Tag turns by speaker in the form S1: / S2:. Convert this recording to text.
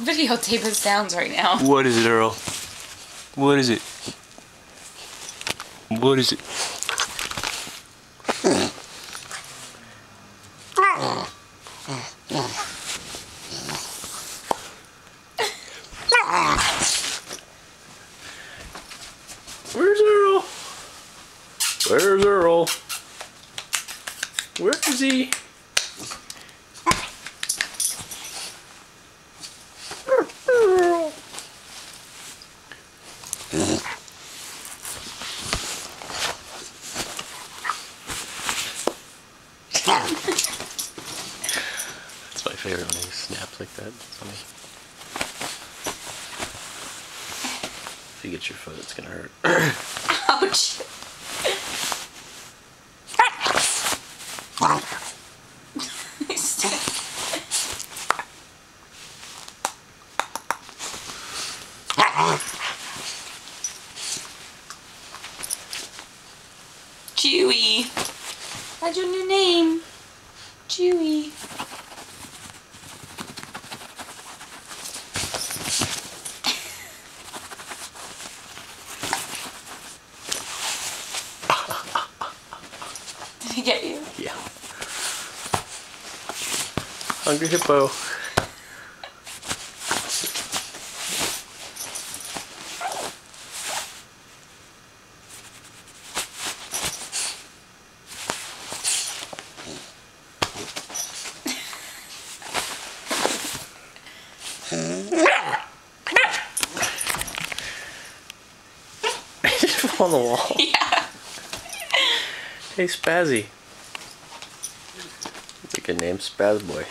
S1: videotape his sounds right now.
S2: What is it, Earl? What is it? What is it? Where's Earl? Where's Earl? Where is he? Earl. That's my favorite when he snaps like that. It's funny. If you get your foot, it's gonna hurt.
S1: Ouch. Chewy. That's your new name. Chewy. Did he get you?
S2: Yeah. Hungry hippo. on the wall.
S1: Yeah.
S2: Hey, Spazzy. That's a good name, Spaz Boy.